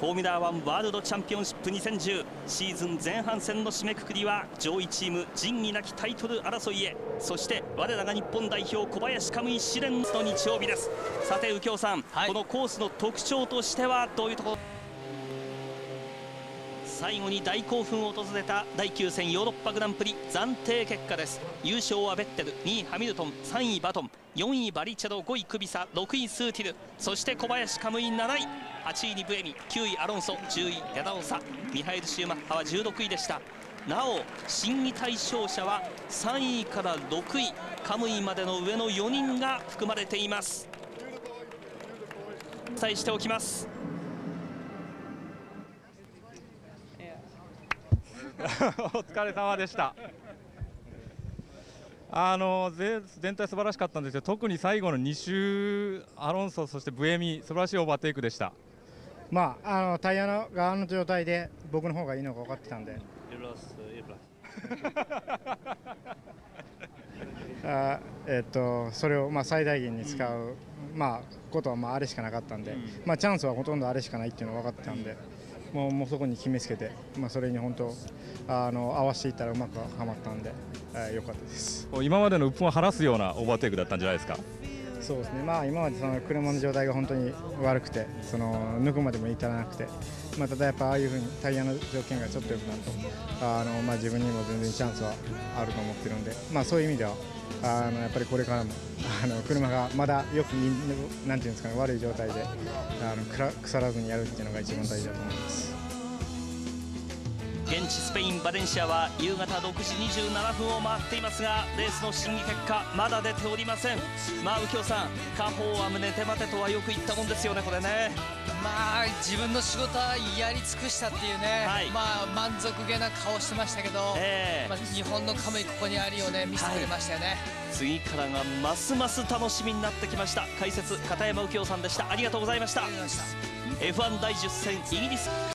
フォーミュラー1ワールドチャンピオンシップ2010シーズン前半戦の締めくくりは上位チーム仁義なきタイトル争いへ。そして我らが日本代表小林カムイ試練の日曜日です。さて右京さん、はい、このコースの特徴としてはどういうところ？最後に大興奮を訪れた第9戦ヨーロッパグランプリ暫定結果です。優勝はベッテル2位ハミルトン3位バトン4位バリチェロ5位クビサ6位スーティルそして小林カムイ7位8位にブエミ9位アロンソ10位デダオサミハエル・シューマッハは16位でした。なお審議対象者は3位から6位カムイまでの上の4人が含まれています。お伝えしておきます。お疲れ様でした。あの全体素晴らしかったんですよ。特に最後の2周アロンソそしてブエミ素晴らしいオーバーテイクでした。まああのタイヤの側の状態で僕の方がいいのが分かってたんで。あえっとそれをまあ最大限に使う、うん、まあことはまああれしかなかったんで、うん、まあチャンスはほとんどあれしかないっていうのが分かってたんで。もうもうそこに決めつけて、まあ、それに本当あの合わせていったらうまくはまったんで良、かったです。今までの鬱憤を晴らすようなオーバーテイクだったんじゃないですか？そうですね、まあ、今までその車の状態が本当に悪くてその抜くまでも至らなくて、まあ、ただやっぱああいうふうにタイヤの条件がちょっと良くなるとあの、まあ、自分にも全然チャンスはあると思ってるんで、まあ、そういう意味ではあのやっぱりこれからもあの車がまだよくなんていうんですかね悪い状態であの腐らずにやるっていうのが一番大事だと思います。現地スペイン・バレンシアは夕方6時27分を回っていますがレースの審議結果まだ出ておりません。まあ右京さん下方は胸手待てとはよく言ったもんですよねこれね。まあ自分の仕事はやり尽くしたっていうね、はい、まあ満足げな顔してましたけど、えー、まあ、日本のカムイここにあるよね見せてくれましたよね、はい、次からがますます楽しみになってきました。解説片山右京さんでした。ありがとうございました。F1 第10戦イギリス